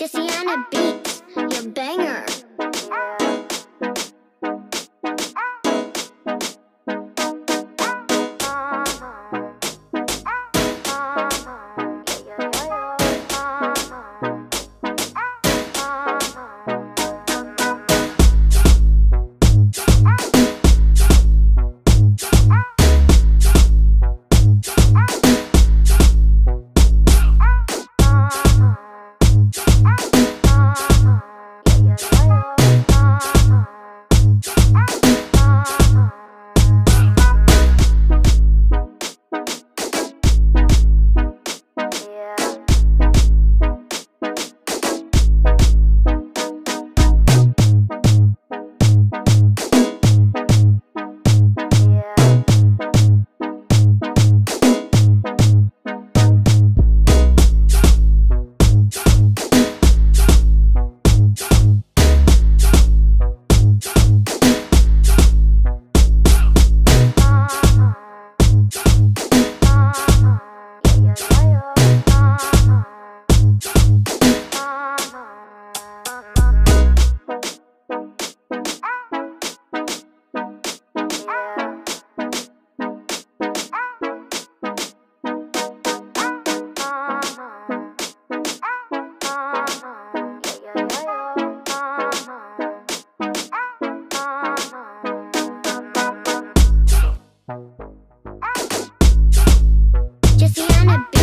Jessiana Beats, your banger. Christianity.